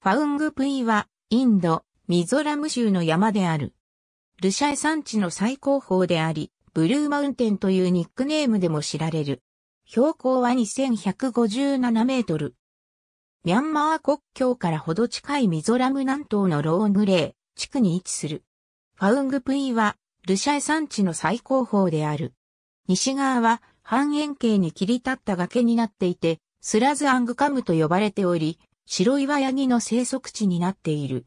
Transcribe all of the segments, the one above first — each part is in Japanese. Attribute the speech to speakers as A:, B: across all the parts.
A: ファウングプイは、インド、ミゾラム州の山である。ルシャエ山地の最高峰であり、ブルーマウンテンというニックネームでも知られる。標高は2157メートル。ミャンマー国境からほど近いミゾラム南東のローングレー地区に位置する。ファウングプイは、ルシャエ山地の最高峰である。西側は半円形に切り立った崖になっていて、スラズアングカムと呼ばれており、白岩ヤギの生息地になっている。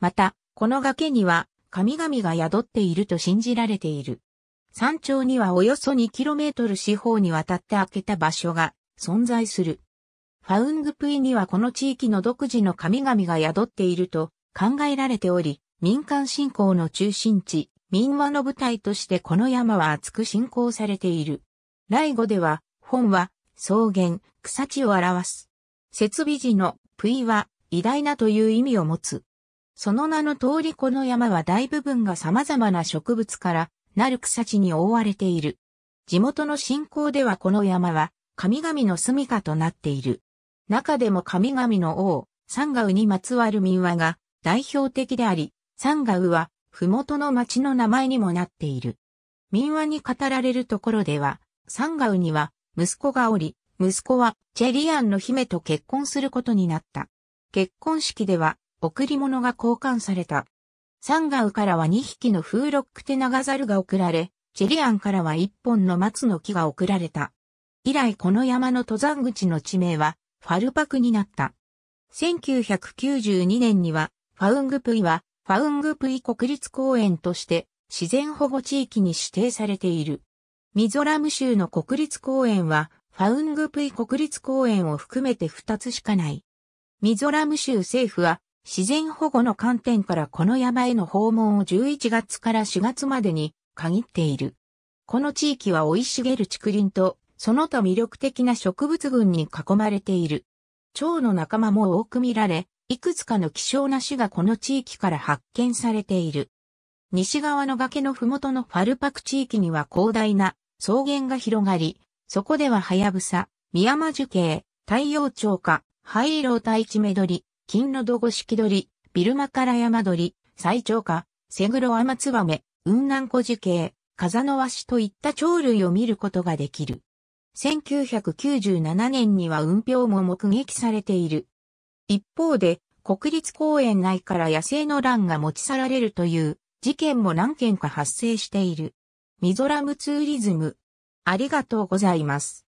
A: また、この崖には神々が宿っていると信じられている。山頂にはおよそ 2km 四方にわたって開けた場所が存在する。ファウングプイにはこの地域の独自の神々が宿っていると考えられており、民間信仰の中心地、民話の舞台としてこの山は厚く信仰されている。来語では、本は草原、草地を表す。設備時のプイは偉大なという意味を持つ。その名の通りこの山は大部分が様々な植物からなる草地に覆われている。地元の信仰ではこの山は神々の住処となっている。中でも神々の王、サンガウにまつわる民話が代表的であり、サンガウは麓の町の名前にもなっている。民話に語られるところでは、サンガウには息子がおり、息子はチェリアンの姫と結婚することになった。結婚式では贈り物が交換された。サンガウからは2匹のフーロックテナガザルが贈られ、チェリアンからは1本の松の木が贈られた。以来この山の登山口の地名はファルパクになった。1992年にはファウングプイはファウングプイ国立公園として自然保護地域に指定されている。ミゾラム州の国立公園はファウングプイ国立公園を含めて2つしかない。ミゾラム州政府は自然保護の観点からこの山への訪問を11月から4月までに限っている。この地域は生い茂る竹林とその他魅力的な植物群に囲まれている。蝶の仲間も多く見られ、いくつかの希少な種がこの地域から発見されている。西側の崖のふもとのファルパク地域には広大な草原が広がり、そこではハヤブサ、ミヤマジュケイ、太陽鳥花、ハイロータイチメドリ、金のどごしき鳥、ビルマカラヤマ鳥、最長花、セグロアマツバメ、雲南古樹系、風のワシといった鳥類を見ることができる。1997年には雲氷も目撃されている。一方で、国立公園内から野生の乱が持ち去られるという事件も何件か発生している。ミゾラムツーリズム。ありがとうございます。